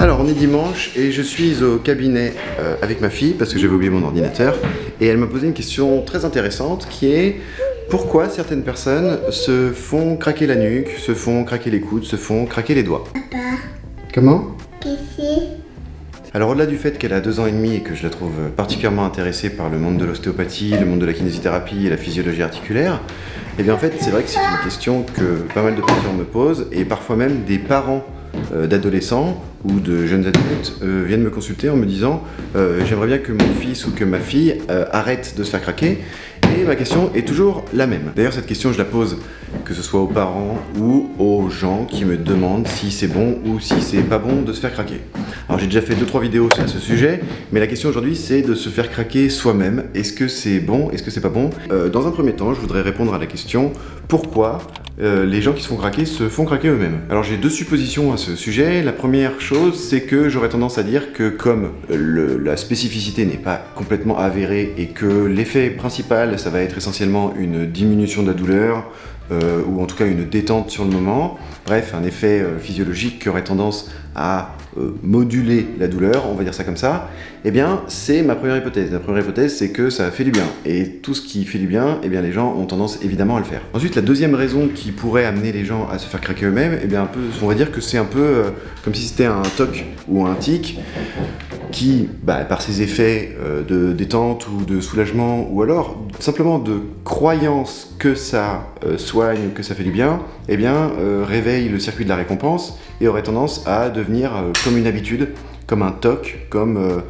Alors on est dimanche et je suis au cabinet euh, avec ma fille parce que j'avais oublié mon ordinateur et elle m'a posé une question très intéressante qui est pourquoi certaines personnes se font craquer la nuque, se font craquer les coudes, se font craquer les doigts? Papa, Comment? Qu'est-ce Alors au-delà du fait qu'elle a deux ans et demi et que je la trouve particulièrement intéressée par le monde de l'ostéopathie, le monde de la kinésithérapie et la physiologie articulaire, eh bien en fait c'est vrai que c'est une question que pas mal de patients me posent et parfois même des parents euh, d'adolescents ou de jeunes adultes euh, viennent me consulter en me disant euh, j'aimerais bien que mon fils ou que ma fille arrête de se faire craquer et ma question est toujours la même. D'ailleurs, cette question, je la pose que ce soit aux parents ou aux gens qui me demandent si c'est bon ou si c'est pas bon de se faire craquer. Alors, j'ai déjà fait 2-3 vidéos sur ce sujet, mais la question aujourd'hui, c'est de se faire craquer soi-même. Est-ce que c'est bon? Est-ce que c'est pas bon? Euh, Dans un premier temps, je voudrais répondre à la question pourquoi euh, les gens qui se font craquer se font craquer eux-mêmes. Alors j'ai deux suppositions à ce sujet. La première chose, c'est que j'aurais tendance à dire que comme la spécificité n'est pas complètement avérée et que l'effet principal, ça va être essentiellement une diminution de la douleur, euh, ou en tout cas une détente sur le moment, bref, un effet euh, physiologique qui aurait tendance à euh, moduler la douleur, on va dire ça comme ça, eh bien c'est ma première hypothèse. La première hypothèse c'est que ça fait du bien. Et tout ce qui fait du bien, eh bien les gens ont tendance évidemment à le faire. Ensuite, la deuxième raison qui pourrait amener les gens à se faire craquer eux-mêmes, eh bien un peu, on va dire que c'est un peu comme si c'était un toc ou un tic qui, bah, par ses effets euh, de détente ou de soulagement, ou alors simplement de croyance que ça euh, soigne, que ça fait du bien, eh euh, réveille le circuit de la récompense et aurait tendance à devenir comme une habitude, comme un toc, comme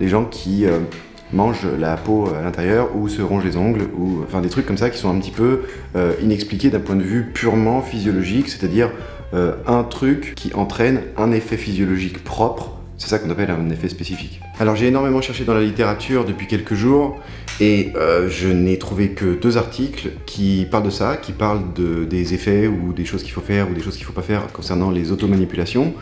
les gens qui mangent la peau à l'intérieur ou se rongent les ongles, ou enfin des trucs comme ça qui sont un petit peu inexpliqués d'un point de vue purement physiologique, c'est-à-dire un truc qui entraîne un effet physiologique propre c'est ça qu'on appelle un effet spécifique. Alors j'ai énormément cherché dans la littérature depuis quelques jours et euh, je n'ai trouvé que deux articles qui parlent de ça, qui parlent de, des effets ou des choses qu'il faut faire ou des choses qu'il ne faut pas faire concernant les automanipulations.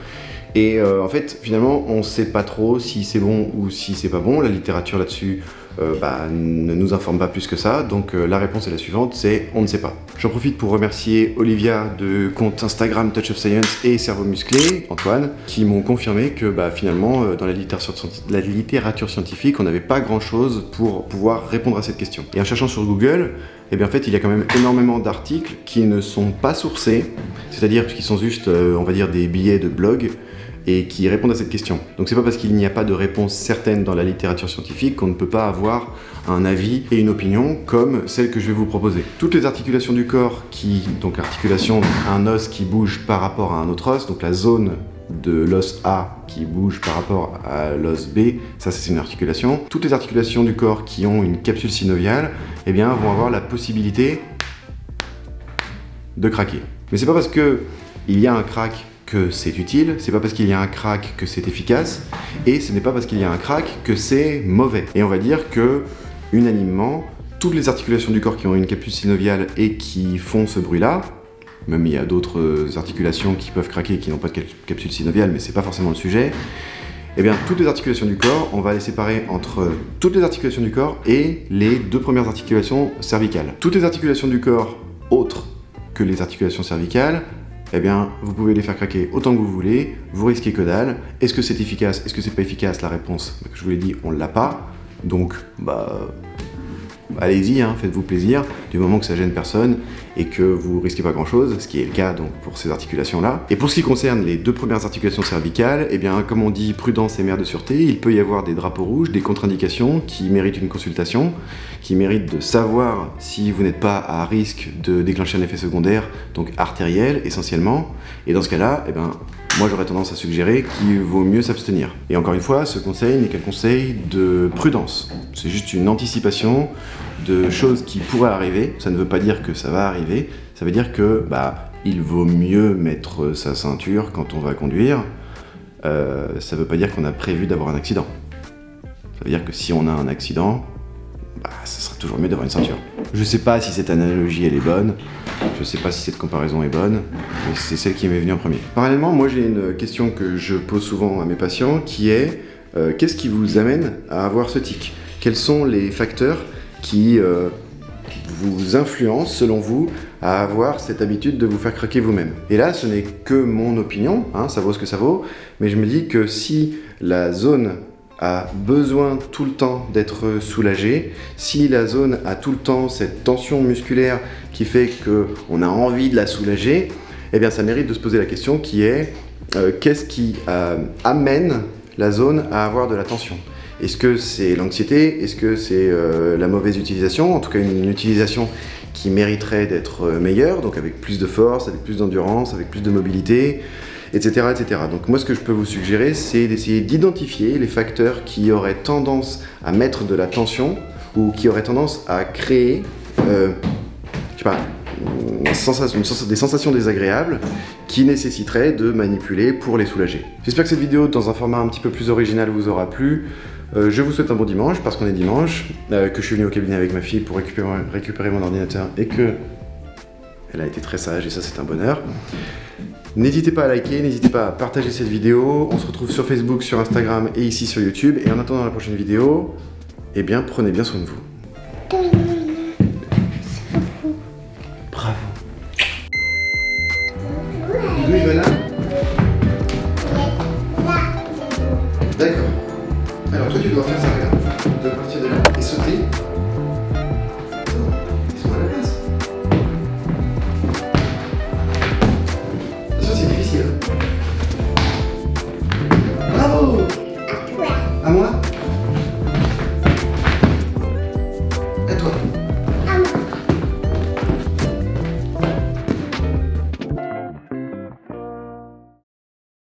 Et euh, en fait, finalement, on ne sait pas trop si c'est bon ou si c'est pas bon. La littérature là-dessus euh, bah, ne nous informe pas plus que ça. Donc euh, la réponse est la suivante, c'est on ne sait pas. J'en profite pour remercier Olivia de compte Instagram Touch of Science et Cerveau Musclé, Antoine, qui m'ont confirmé que bah, finalement, euh, dans la littérature, scientifique, on n'avait pas grand-chose pour pouvoir répondre à cette question. Et en cherchant sur Google, eh bien en fait, il y a quand même énormément d'articles qui ne sont pas sourcés, c'est-à-dire qui sont juste, on va dire, des billets de blog et qui répondent à cette question. Donc c'est pas parce qu'il n'y a pas de réponse certaine dans la littérature scientifique qu'on ne peut pas avoir un avis et une opinion comme celle que je vais vous proposer. Toutes les articulations du corps qui, donc articulation, un os qui bouge par rapport à un autre os, donc la zone de l'os A qui bouge par rapport à l'os B, ça c'est une articulation. Toutes les articulations du corps qui ont une capsule synoviale, eh bien vont avoir la possibilité de craquer. Mais c'est pas parce que il y a un crack que c'est utile, c'est pas parce qu'il y a un crack que c'est efficace, et ce n'est pas parce qu'il y a un crack que c'est mauvais. Et on va dire que, unanimement, toutes les articulations du corps qui ont une capsule synoviale et qui font ce bruit-là, même il y a d'autres articulations qui peuvent craquer et qui n'ont pas de cap- capsule synoviale, mais c'est pas forcément le sujet, eh bien, toutes les articulations du corps, on va les séparer entre toutes les articulations du corps et les deux premières articulations cervicales. Toutes les articulations du corps autres que les articulations cervicales, eh bien, vous pouvez les faire craquer autant que vous voulez, vous risquez que dalle. Est-ce que c'est efficace Est-ce que c'est pas efficace? La réponse, je vous l'ai dit, on l'a pas. Donc, bah, allez-y, hein, faites-vous plaisir, du moment que ça gêne personne et que vous risquez pas grand-chose, ce qui est le cas donc pour ces articulations-là. Et pour ce qui concerne les deux premières articulations cervicales, eh bien, comme on dit prudence et mère de sûreté, il peut y avoir des drapeaux rouges, des contre-indications qui méritent une consultation, qui méritent de savoir si vous n'êtes pas à risque de déclencher un effet secondaire, donc artériel essentiellement. Et dans ce cas-là, eh ben, moi j'aurais tendance à suggérer qu'il vaut mieux s'abstenir. Et encore une fois, ce conseil n'est qu'un conseil de prudence. C'est juste une anticipation de choses qui pourraient arriver. Ça ne veut pas dire que ça va arriver. Ça veut dire que bah, il vaut mieux mettre sa ceinture quand on va conduire. Euh, ça ne veut pas dire qu'on a prévu d'avoir un accident. Ça veut dire que si on a un accident, bah, ça sera toujours mieux d'avoir une ceinture. Je sais pas si cette analogie elle est bonne, je sais pas si cette comparaison est bonne, mais c'est celle qui m'est venue en premier. Parallèlement, moi j'ai une question que je pose souvent à mes patients qui est euh, qu'est-ce qui vous amène à avoir ce tic? Quels sont les facteurs qui euh, vous influencent selon vous à avoir cette habitude de vous faire craquer vous-même? Et là, ce n'est que mon opinion, hein, ça vaut ce que ça vaut, mais je me dis que si la zone a besoin tout le temps d'être soulagée, si la zone a tout le temps cette tension musculaire qui fait qu'on a envie de la soulager, eh bien ça mérite de se poser la question qui est euh, qu'est-ce qui euh, amène la zone à avoir de la tension? Est-ce que c'est l'anxiété? Est-ce que c'est euh, la mauvaise utilisation? En tout cas une utilisation qui mériterait d'être meilleure, donc avec plus de force, avec plus d'endurance, avec plus de mobilité etc., etc. Donc moi ce que je peux vous suggérer c'est d'essayer d'identifier les facteurs qui auraient tendance à mettre de la tension ou qui auraient tendance à créer, euh, des sensations désagréables qui nécessiteraient de manipuler pour les soulager. J'espère que cette vidéo dans un format un petit peu plus original vous aura plu. Euh, je vous souhaite un bon dimanche parce qu'on est dimanche, euh, que je suis venu au cabinet avec ma fille pour récupérer mon ordinateur et que elle a été très sage et ça c'est un bonheur. N'hésitez pas à liker, n'hésitez pas à partager cette vidéo. On se retrouve sur Facebook, sur Instagram et ici sur YouTube. Et en attendant la prochaine vidéo, eh bien, prenez bien soin de vous. Bravo. D'accord. Alors toi, tu dois faire ça, À moi